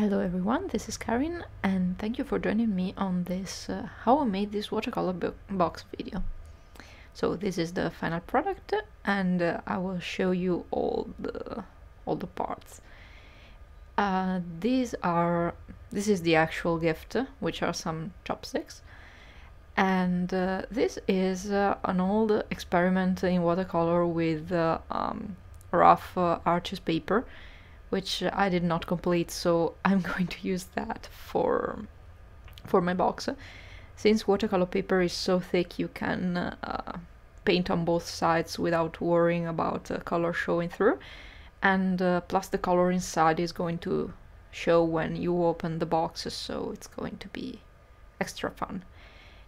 Hello everyone, this is Karijn and thank you for joining me on this uh, how I made this watercolor bo box video. So this is the final product and uh, I will show you all the all the parts. Uh, these are this is the actual gift which are some chopsticks and uh, this is uh, an old experiment in watercolor with uh, um, rough arches paper which I did not complete, so I'm going to use that for for my box. Since watercolor paper is so thick, you can uh, paint on both sides without worrying about uh, color showing through. And uh, plus the color inside is going to show when you open the boxes, so it's going to be extra fun.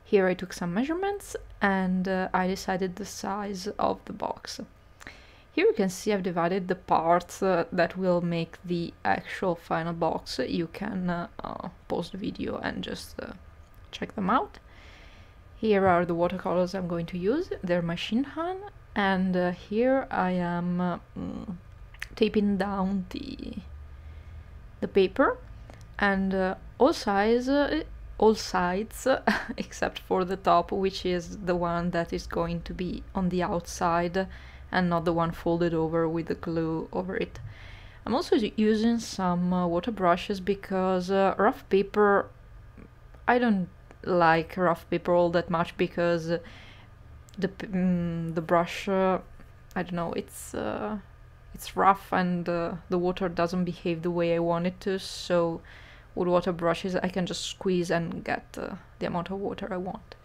Here I took some measurements and uh, I decided the size of the box. Here you can see I've divided the parts uh, that will make the actual final box. You can uh, uh, pause the video and just uh, check them out. Here are the watercolors I'm going to use. They're my Shinhan and uh, here I am uh, mm, taping down the the paper and all size all sides except for the top which is the one that is going to be on the outside and not the one folded over with the glue over it. I'm also using some uh, water brushes because uh, rough paper, I don't like rough paper all that much because the mm, the brush, uh, I don't know, it's uh, it's rough and uh, the water doesn't behave the way I want it to. So with water brushes, I can just squeeze and get uh, the amount of water I want.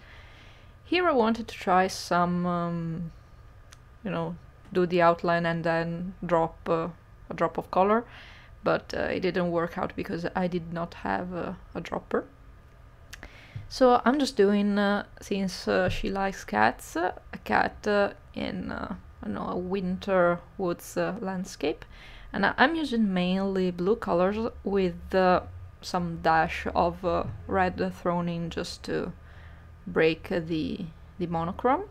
Here I wanted to try some um, you know do the outline and then drop uh, a drop of color. But uh, it didn't work out because I did not have a, a dropper. So I'm just doing uh, since uh, she likes cats uh, a cat uh, in I know a winter woods landscape. And I'm using mainly blue colors with some dash of red thrown in just to break the the monochrome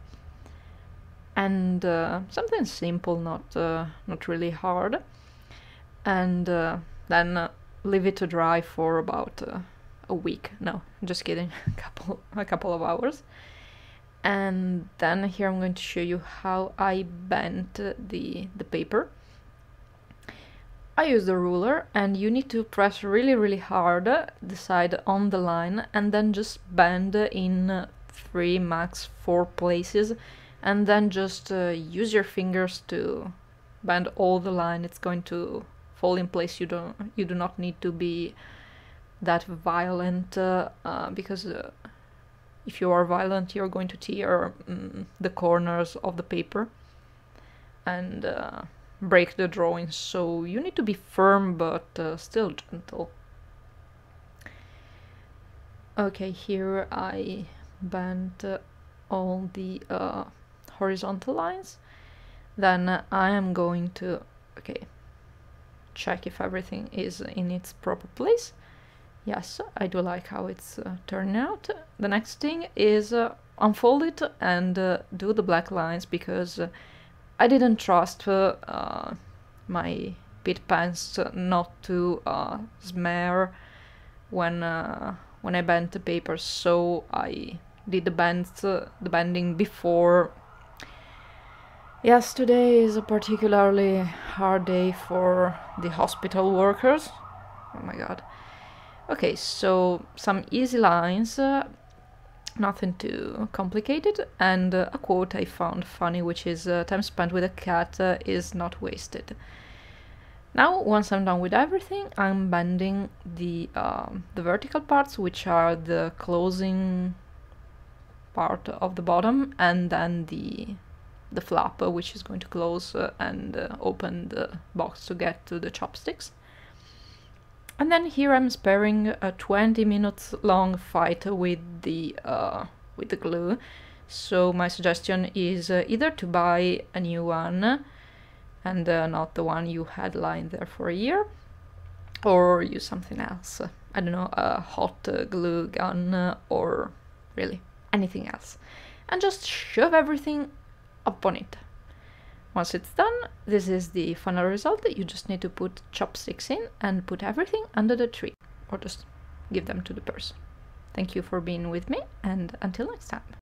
and uh, something simple, not uh, not really hard, and uh, then uh, leave it to dry for about uh, a week. No, just kidding, a couple a couple of hours, and then here I'm going to show you how I bent the the paper. I use the ruler and you need to press really really hard the side on the line and then just bend in three max four places and then just uh, use your fingers to bend all the line. It's going to fall in place. You don't you do not need to be that violent uh, uh, because uh, if you are violent you're going to tear mm, the corners of the paper and uh, break the drawing. So you need to be firm but uh, still gentle. Okay here I bent all the horizontal lines then I am going to okay check if everything is in its proper place. Yes I do like how it's uh, turning out. The next thing is uh, unfold it and uh, do the black lines because uh, I didn't trust uh, uh, my Pitt pens not to smear when when I bent the paper. So I did the bends the bending before Yes, today is a particularly hard day for the hospital workers. Oh my god. Okay, so some easy lines, uh, nothing too complicated, and uh, a quote I found funny, which is uh, time spent with a cat uh, is not wasted. Now, once I'm done with everything, I'm bending the, um, the vertical parts, which are the closing part of the bottom, and then the the flap uh, which is going to close uh, and uh, open the box to get to the chopsticks. And then here I'm sparing a 20 minutes long fight with the uh, with the glue. So my suggestion is uh, either to buy a new one and uh, not the one you had lying there for a year or use something else. I don't know, a hot glue gun or really anything else. And just shove everything upon it. Once it's done, this is the final result. You just need to put chopsticks in and put everything under the tree or just give them to the person. Thank you for being with me and until next time.